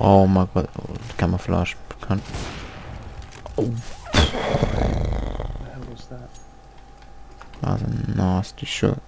Oh my god, oh, camouflage. Can't. What the hell was that? That was a nasty shot.